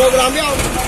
program yavrum.